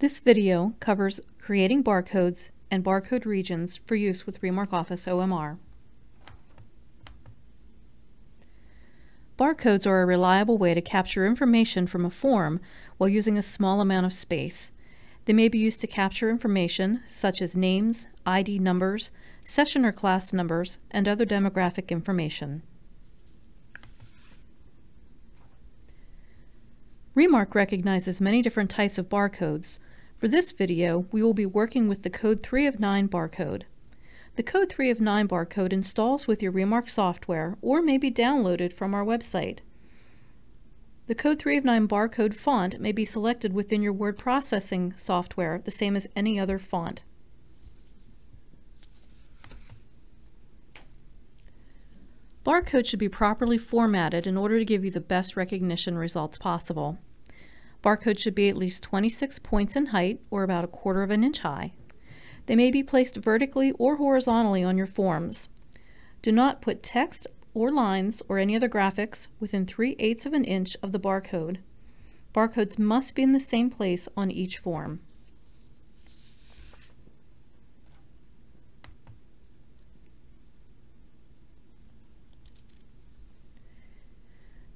This video covers creating barcodes and barcode regions for use with Remark Office OMR. Barcodes are a reliable way to capture information from a form while using a small amount of space. They may be used to capture information such as names, ID numbers, session or class numbers, and other demographic information. Remark recognizes many different types of barcodes. For this video, we will be working with the Code 3 of 9 barcode. The Code 3 of 9 barcode installs with your Remark software or may be downloaded from our website. The Code 3 of 9 barcode font may be selected within your word processing software, the same as any other font. Barcode should be properly formatted in order to give you the best recognition results possible. Barcode should be at least 26 points in height, or about a quarter of an inch high. They may be placed vertically or horizontally on your forms. Do not put text or lines or any other graphics within 3 eighths of an inch of the barcode. Barcodes must be in the same place on each form.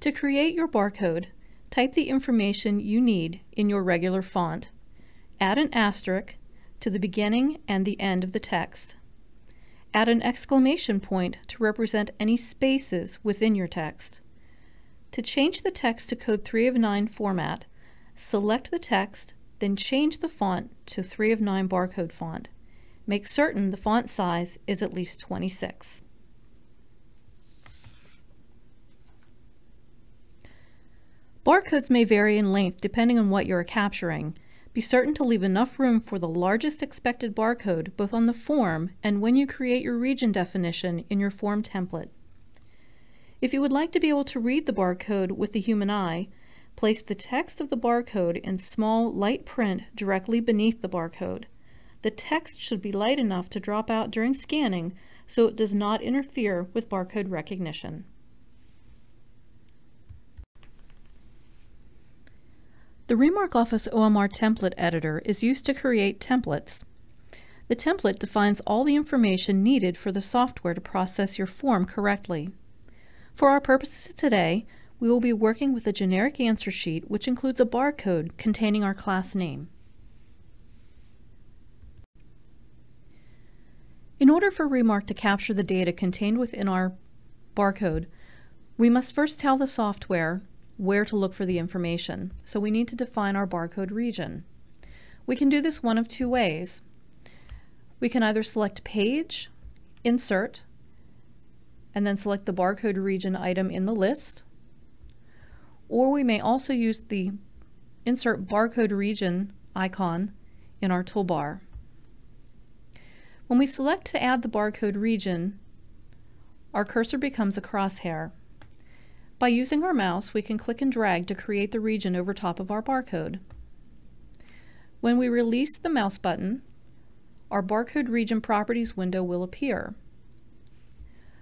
To create your barcode, type the information you need in your regular font. Add an asterisk to the beginning and the end of the text. Add an exclamation point to represent any spaces within your text. To change the text to Code 3 of 9 format, select the text, then change the font to 3 of 9 barcode font. Make certain the font size is at least 26. Barcodes may vary in length depending on what you are capturing. Be certain to leave enough room for the largest expected barcode both on the form and when you create your region definition in your form template. If you would like to be able to read the barcode with the human eye, place the text of the barcode in small light print directly beneath the barcode. The text should be light enough to drop out during scanning so it does not interfere with barcode recognition. The Remark Office OMR template editor is used to create templates. The template defines all the information needed for the software to process your form correctly. For our purposes today, we will be working with a generic answer sheet which includes a barcode containing our class name. In order for Remark to capture the data contained within our barcode, we must first tell the software where to look for the information. So we need to define our barcode region. We can do this one of two ways. We can either select Page, Insert, and then select the barcode region item in the list, or we may also use the Insert Barcode Region icon in our toolbar. When we select to add the barcode region, our cursor becomes a crosshair. By using our mouse, we can click and drag to create the region over top of our barcode. When we release the mouse button, our barcode region properties window will appear.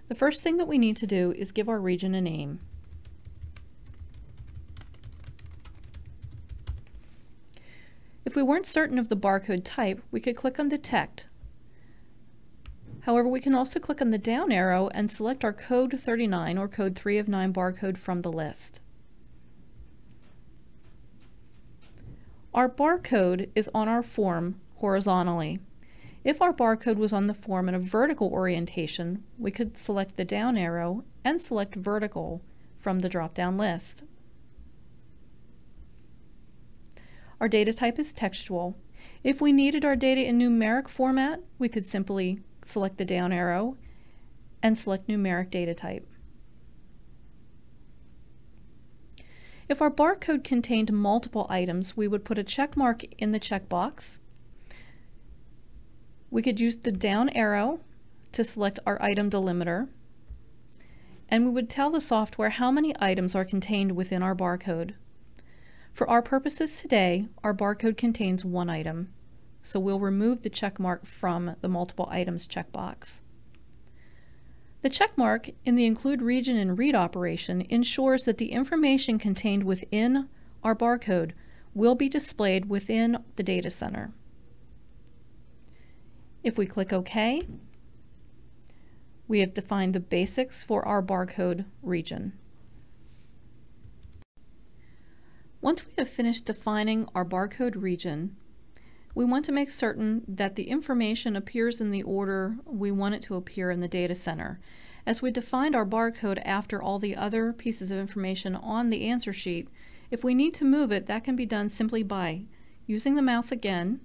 The first thing that we need to do is give our region a name. If we weren't certain of the barcode type, we could click on Detect However, we can also click on the down arrow and select our code 39 or code 3 of 9 barcode from the list. Our barcode is on our form horizontally. If our barcode was on the form in a vertical orientation, we could select the down arrow and select vertical from the drop-down list. Our data type is textual. If we needed our data in numeric format, we could simply select the down arrow, and select numeric data type. If our barcode contained multiple items, we would put a check mark in the checkbox. We could use the down arrow to select our item delimiter, and we would tell the software how many items are contained within our barcode. For our purposes today, our barcode contains one item. So we'll remove the check mark from the multiple items checkbox. The checkmark in the include region and read operation ensures that the information contained within our barcode will be displayed within the data center. If we click OK, we have defined the basics for our barcode region. Once we have finished defining our barcode region, we want to make certain that the information appears in the order we want it to appear in the data center. As we defined our barcode after all the other pieces of information on the answer sheet, if we need to move it, that can be done simply by using the mouse again,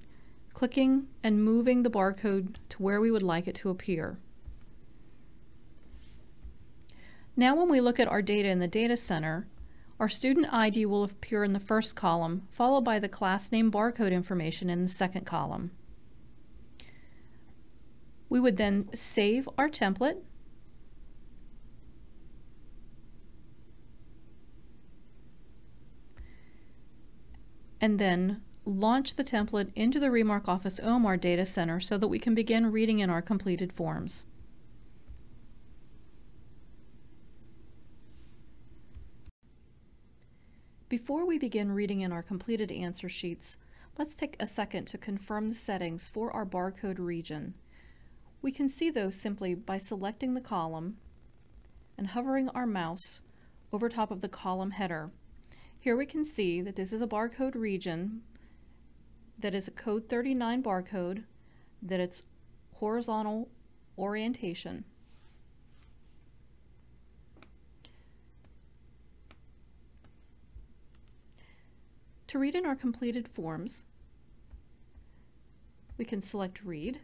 clicking and moving the barcode to where we would like it to appear. Now when we look at our data in the data center, our student ID will appear in the first column, followed by the class name barcode information in the second column. We would then save our template and then launch the template into the Remark Office OMR Data Center so that we can begin reading in our completed forms. Before we begin reading in our completed answer sheets, let's take a second to confirm the settings for our barcode region. We can see those simply by selecting the column and hovering our mouse over top of the column header. Here we can see that this is a barcode region that is a code 39 barcode, that it's horizontal orientation. To read in our completed forms, we can select Read.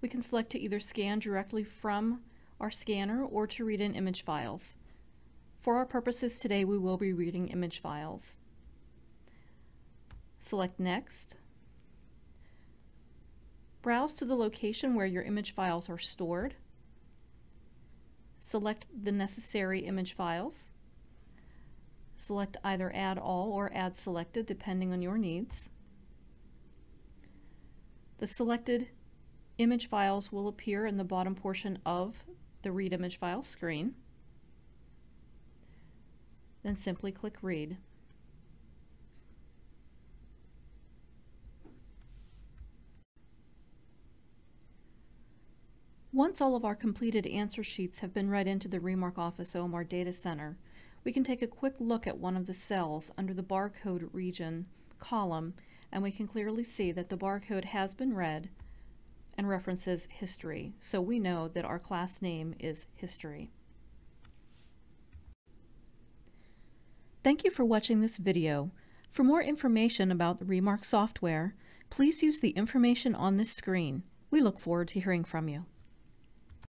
We can select to either scan directly from our scanner or to read in image files. For our purposes today, we will be reading image files. Select Next. Browse to the location where your image files are stored. Select the necessary image files. Select either Add All or Add Selected depending on your needs. The selected image files will appear in the bottom portion of the Read Image File screen. Then simply click Read. Once all of our completed answer sheets have been read into the Remark Office OMR Data Center, we can take a quick look at one of the cells under the barcode region column and we can clearly see that the barcode has been read and references history, so we know that our class name is history. Thank you for watching this video. For more information about the Remark software, please use the information on this screen. We look forward to hearing from you.